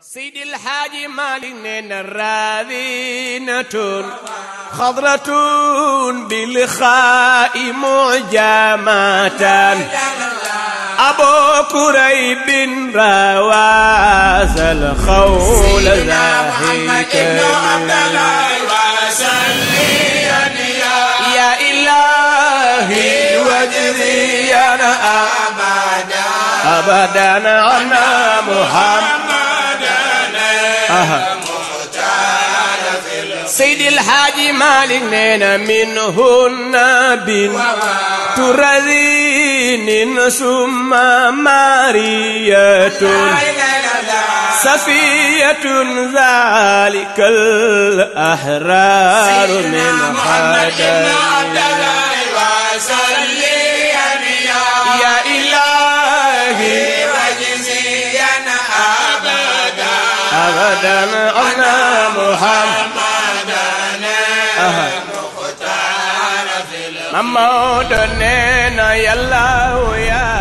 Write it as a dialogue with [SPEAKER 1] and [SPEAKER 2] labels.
[SPEAKER 1] سيد الحاج مالك راذينة خضرة بالخاء معجمة أبو كريب رواز الخول ذاهيك يا إلهي وجزينا أبدا. أبدا. عنا محمد. سيد الحاج مالك نينا منه النبي. ترذين ثم مارية. سفية ذلك الأحرار من حدث أبدا أنا محمد محمد نينا يلا ويا